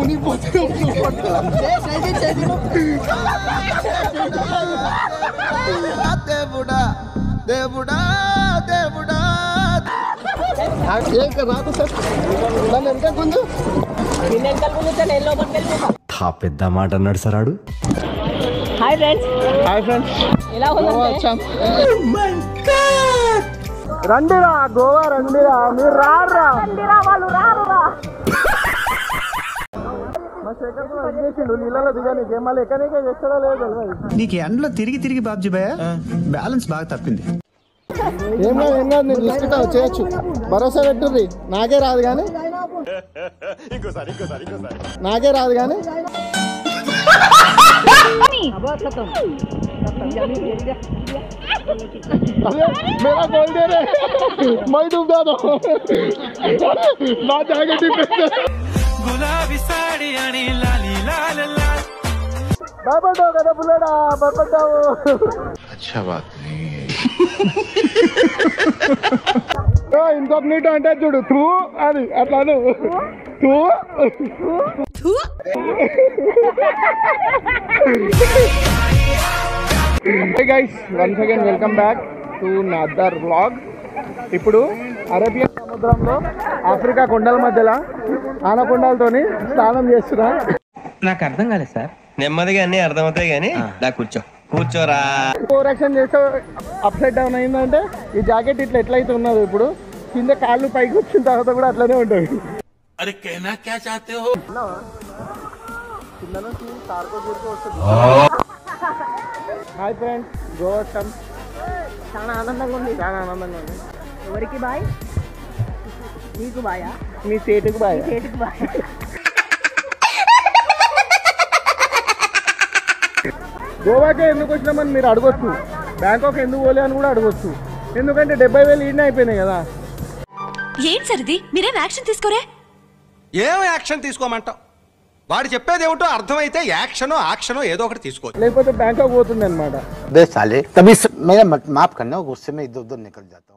మునిగిపోతే దేవుడా దేవుడా పెద్ద మాట అన్నాడు సార్ ఆడు. హాయ్ ఫ్రెండ్స్ హాయ్ ఫ్రెండ్స్ ఎలా వచ్చాం. రండిరా గోవా రండిరా మీరు రారా? వాళ్ళు రారురా. నీకు ఎండలో తిరిగి తిరిగి బాబ్జీ భయ బ్యాలెన్స్ బాగా తప్పింది ఏం కాదు ఏం కాదు నేను చూసుకుంటా చేయొచ్చు భరోసా పెట్టుర్రి నాకే రాదు కానీ నాకే రాదు కానీ मेरा गोल दे रहे मैं डूबा दो ना जाके डिफेंस భయపడ్డావు కదా పుల్లడా భయపడ్డావు ఇన్కాగ్నిటో అంటే చూడు తూ అది అట్లాను తూ guys once again welcome back to another vlog ఇప్పుడు అరేబియన్ సముద్రంలో ఆఫ్రికా కొండల మధ్యలో ఆనకొండలతోని స్నానం చేస్తున్నా. నాకు అర్థం కాలేదు సార్. నెమ్మదిగా అన్ని అర్థమవుతాయి కానీ నా కూర్చో. కూర్చోరా. కోరక్షన్ యాక్షన్ చేస్తే అప్సెట్ డౌన్ అయిందంటే ఈ జాకెట్ ఇట్లా ఎట్లయితే ఉన్నదో ఇప్పుడు కింద కాళ్ళు పైకి వచ్చిన తర్వాత కూడా అట్లనే ఉంటుంది. హాయ్ ఫ్రెండ్స్ గోవా చాలా ఆనందంగా ఉంది. చాలా ఆనందంగా ఉంది. ఎవరికి బాయ్? నీకు బాయా? మీ సేటుకు బాయ్? చేతికి బాయ్? గోవాకే ఎందుకు వచ్చినామని మీరు అడగొచ్చు. బ్యాంకాక్ ఎందుకు పోలే అని కూడా అడగొచ్చు. ఎందుకంటే డెబ్బై వేలు ఈయన అయిపోయినాయి కదా. ఏం సరిది మీరేం యాక్షన్ తీసుకోరే? ఏం యాక్షన్ తీసుకోమంటావు? వాడు చెప్పేది ఏమిటో అర్థమైతే యాక్షనో ఆక్షనో ఏదో ఒకటి తీసుకోవచ్చు లేకపోతే బ్యాంకాక్ పోతుంది అనమాట మా కన్నా గుస్సే మీద ఇద్దరు నికల్ జాతా